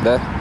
Да?